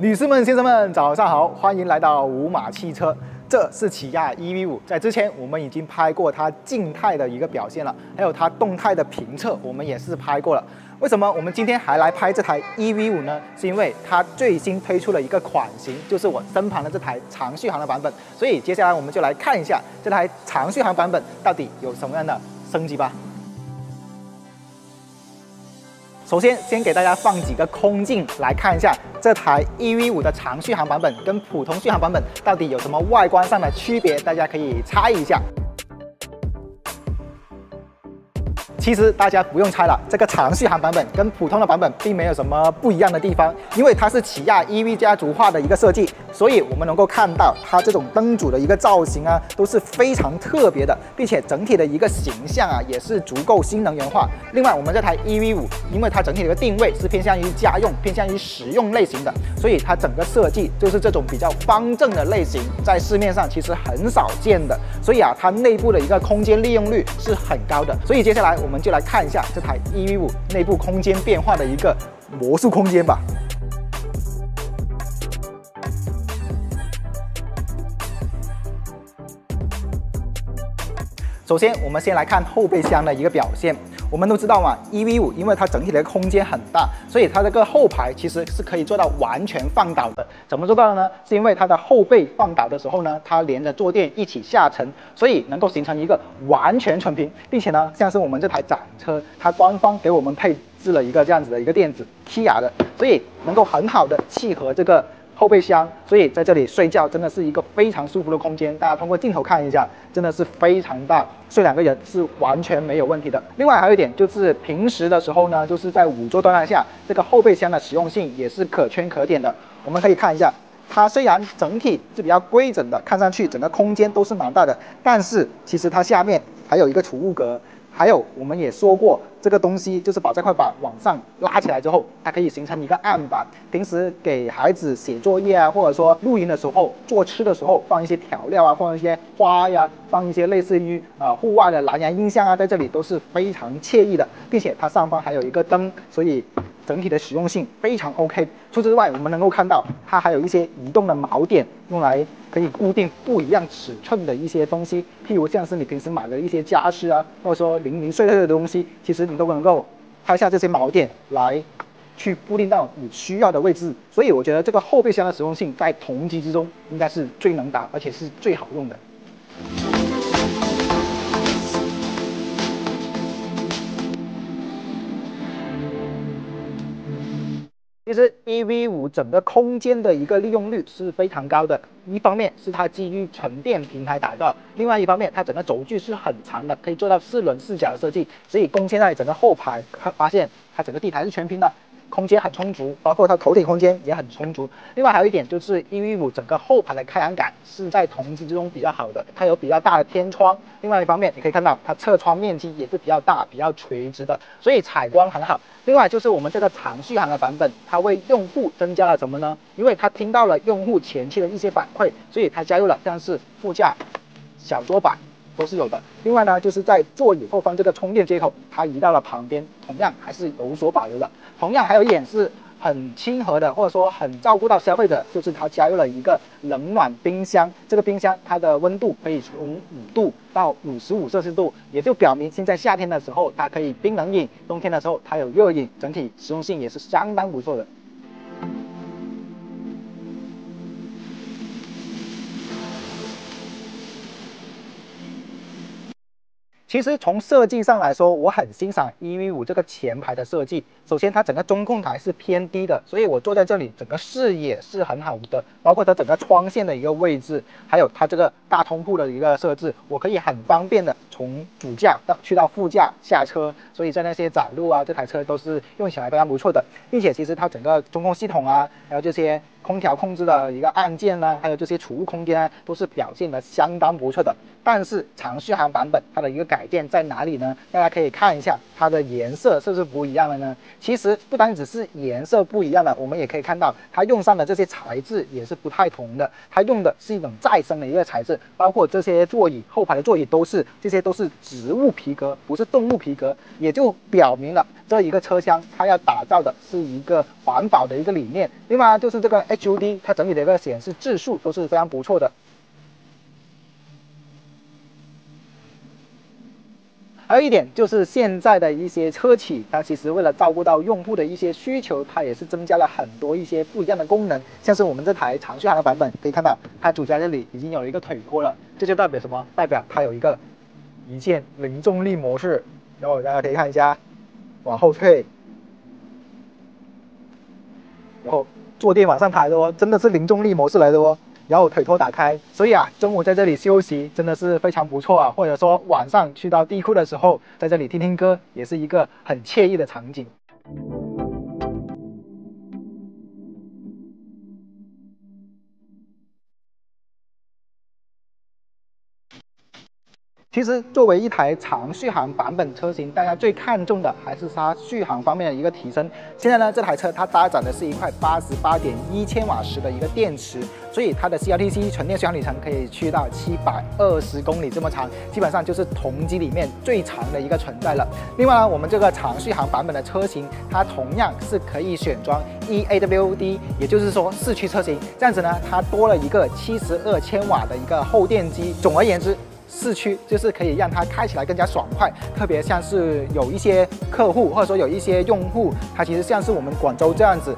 女士们、先生们，早上好，欢迎来到五马汽车。这是起亚 EV5，在之前我们已经拍过它静态的一个表现了，还有它动态的评测，我们也是拍过了。为什么我们今天还来拍这台 EV5 呢？是因为它最新推出了一个款型，就是我身旁的这台长续航的版本。所以接下来我们就来看一下这台长续航版本到底有什么样的升级吧。首先，先给大家放几个空镜来看一下这台 EV5 的长续航版本跟普通续航版本到底有什么外观上的区别，大家可以猜一下。其实大家不用猜了，这个长续航版本跟普通的版本并没有什么不一样的地方，因为它是起亚 EV 家族化的一个设计，所以我们能够看到它这种灯组的一个造型啊，都是非常特别的，并且整体的一个形象啊也是足够新能源化。另外，我们这台 EV5，因为它整体的一个定位是偏向于家用、偏向于实用类型的，所以它整个设计就是这种比较方正的类型，在市面上其实很少见的，所以啊，它内部的一个空间利用率是很高的。所以接下来我。我们就来看一下这台 EV 五内部空间变化的一个魔术空间吧。首先，我们先来看后备箱的一个表现。我们都知道嘛，EV5 因为它整体的空间很大，所以它这个后排其实是可以做到完全放倒的。怎么做到的呢？是因为它的后背放倒的时候呢，它连着坐垫一起下沉，所以能够形成一个完全纯平，并且呢，像是我们这台展车，它官方给我们配置了一个这样子的一个垫子，Kia 的，所以能够很好的契合这个。后备箱，所以在这里睡觉真的是一个非常舒服的空间。大家通过镜头看一下，真的是非常大，睡两个人是完全没有问题的。另外还有一点就是平时的时候呢，就是在五座状态下，这个后备箱的实用性也是可圈可点的。我们可以看一下，它虽然整体是比较规整的，看上去整个空间都是蛮大的，但是其实它下面还有一个储物格。还有，我们也说过，这个东西就是把这块板往上拉起来之后，它可以形成一个案板。平时给孩子写作业啊，或者说露营的时候做吃的时候，放一些调料啊，放一些花呀，放一些类似于啊户外的蓝牙音箱啊，在这里都是非常惬意的，并且它上方还有一个灯，所以。整体的实用性非常 OK。除此之外，我们能够看到它还有一些移动的锚点，用来可以固定不一样尺寸的一些东西，譬如像是你平时买的一些家饰啊，或者说零零碎碎的东西，其实你都能够拍下这些锚点来去固定到你需要的位置。所以我觉得这个后备箱的实用性在同级之中应该是最能打，而且是最好用的。其实 EV5 整个空间的一个利用率是非常高的，一方面是它基于纯电平台打造，另外一方面它整个轴距是很长的，可以做到四轮四角的设计，所以贡献在整个后排，发现它整个地台是全平的。空间很充足，包括它头顶空间也很充足。另外还有一点就是 EV5 整个后排的开阳感是在同级之中比较好的，它有比较大的天窗。另外一方面，你可以看到它侧窗面积也是比较大、比较垂直的，所以采光很好。另外就是我们这个长续航的版本，它为用户增加了什么呢？因为它听到了用户前期的一些反馈，所以它加入了像是副驾小桌板。都是有的。另外呢，就是在座椅后方这个充电接口，它移到了旁边，同样还是有所保留的。同样还有一点是很亲和的，或者说很照顾到消费者，就是它加入了一个冷暖冰箱。这个冰箱它的温度可以从五度到五十五摄氏度，也就表明现在夏天的时候它可以冰冷饮，冬天的时候它有热饮，整体实用性也是相当不错的。其实从设计上来说，我很欣赏 EV5 这个前排的设计。首先，它整个中控台是偏低的，所以我坐在这里，整个视野是很好的。包括它整个窗线的一个位置，还有它这个大通铺的一个设置，我可以很方便的从主驾到去到副驾下车。所以在那些窄路啊，这台车都是用起来非常不错的。并且，其实它整个中控系统啊，还有这些。空调控制的一个按键呢，还有这些储物空间啊，都是表现的相当不错的。但是长续航版本它的一个改变在哪里呢？大家可以看一下它的颜色是不是不一样了呢？其实不单只是颜色不一样了，我们也可以看到它用上的这些材质也是不太同的。它用的是一种再生的一个材质，包括这些座椅后排的座椅都是这些都是植物皮革，不是动物皮革，也就表明了这一个车厢它要打造的是一个环保的一个理念。另外就是这个。HUD，它整体的一个显示质数都是非常不错的。还有一点就是现在的一些车企，它其实为了照顾到用户的一些需求，它也是增加了很多一些不一样的功能。像是我们这台长续航的版本，可以看到它主驾这里已经有一个腿托了，这就代表什么？代表它有一个一键零重力模式。然后大家可以看一下，往后退，然后坐垫往上抬的哦，真的是零重力模式来的哦。然后腿托打开，所以啊，中午在这里休息真的是非常不错啊，或者说晚上去到地库的时候，在这里听听歌，也是一个很惬意的场景。其实，作为一台长续航版本车型，大家最看重的还是它续航方面的一个提升。现在呢，这台车它搭载的是一块八十八点一千瓦时的一个电池，所以它的 CLTC 纯电续航里程可以去到七百二十公里这么长，基本上就是同级里面最长的一个存在了。另外呢，我们这个长续航版本的车型，它同样是可以选装 eAWD，也就是说四驱车型。这样子呢，它多了一个七十二千瓦的一个后电机。总而言之，市区就是可以让它开起来更加爽快，特别像是有一些客户或者说有一些用户，它其实像是我们广州这样子，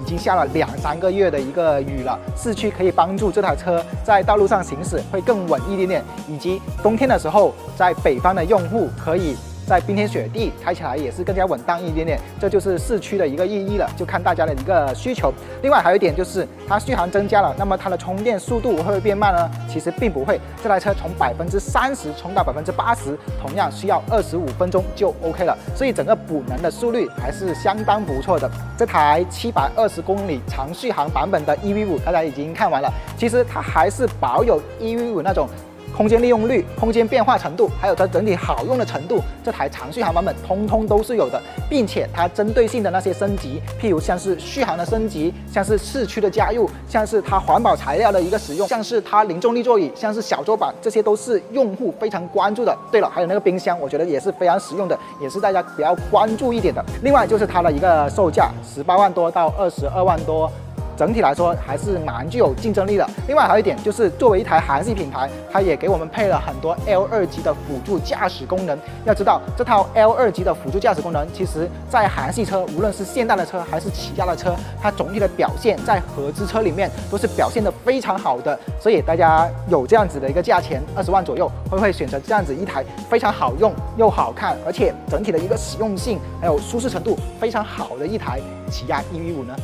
已经下了两三个月的一个雨了，市区可以帮助这台车在道路上行驶会更稳一点点，以及冬天的时候，在北方的用户可以。在冰天雪地开起来也是更加稳当一点点，这就是四驱的一个意义了，就看大家的一个需求。另外还有一点就是它续航增加了，那么它的充电速度会不会变慢呢？其实并不会，这台车从百分之三十充到百分之八十，同样需要二十五分钟就 OK 了，所以整个补能的速率还是相当不错的。这台七百二十公里长续航版本的 EV 五大家已经看完了，其实它还是保有 EV 五那种。空间利用率、空间变化程度，还有它整体好用的程度，这台长续航版本通通都是有的，并且它针对性的那些升级，譬如像是续航的升级，像是四驱的加入，像是它环保材料的一个使用，像是它零重力座椅，像是小桌板，这些都是用户非常关注的。对了，还有那个冰箱，我觉得也是非常实用的，也是大家比较关注一点的。另外就是它的一个售价，十八万多到二十二万多。整体来说还是蛮具有竞争力的。另外还有一点就是，作为一台韩系品牌，它也给我们配了很多 L 二级的辅助驾驶功能。要知道，这套 L 二级的辅助驾驶功能，其实在韩系车，无论是现代的车还是起亚的车，它总体的表现在合资车里面都是表现的非常好的。所以大家有这样子的一个价钱，二十万左右，会不会选择这样子一台非常好用又好看，而且整体的一个实用性还有舒适程度非常好的一台起亚 EV 五呢？